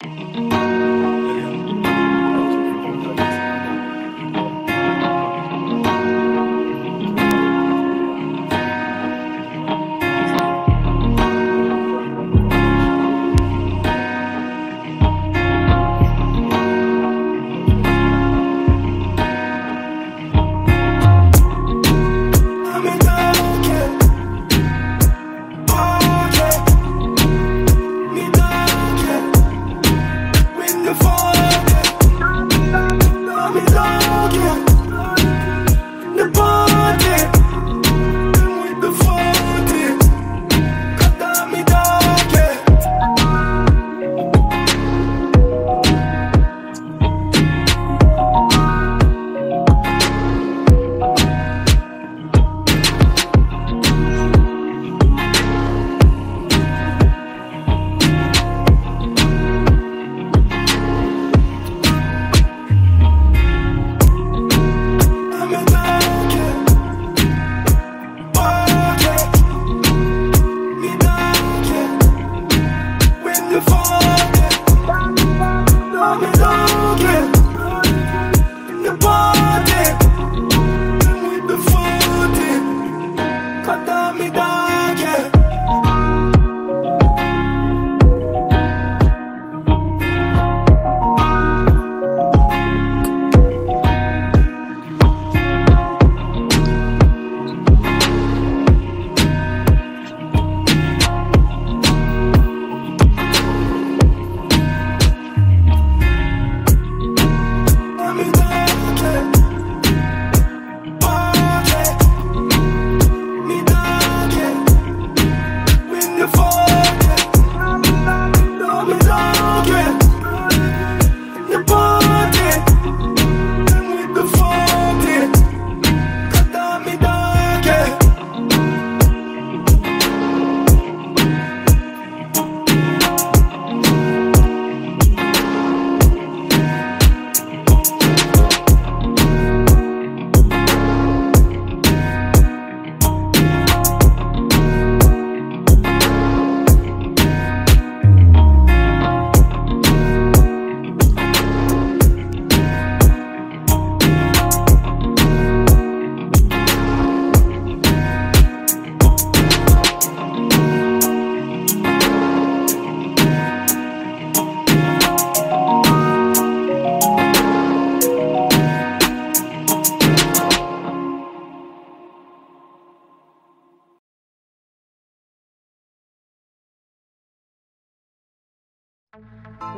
Mm-hmm. le fort. Non, mais non, ok. Ne pas.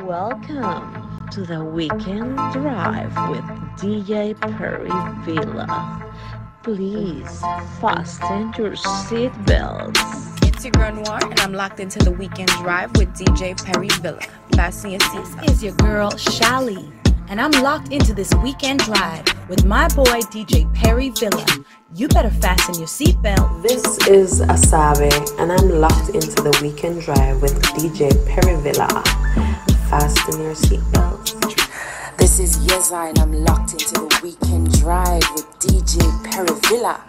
Welcome to the weekend drive with DJ Perry Villa. Please fasten your seatbelts. It's your girl Noir, and I'm locked into the weekend drive with DJ Perry Villa. Fasten your seatbelts. Is your girl Shally, and I'm locked into this weekend drive with my boy DJ Perryvilla. You better fasten your seatbelt. This is Asabe, and I'm locked into the weekend drive with DJ Perryvilla. Fasten your seatbelts. This is Yeza, and I'm locked into the weekend drive with DJ Perry Villa.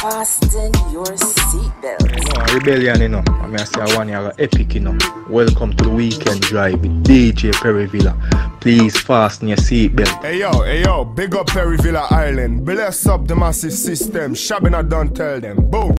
Fasten your seatbelts. Rebellion, you know. I mean, I say one year epic, you know. Welcome to the weekend drive with DJ Perryvilla. Please fasten your seatbelt. Hey yo, hey yo, big up Perryvilla Island. Bless up the massive system. Shabina don't tell them. Boom.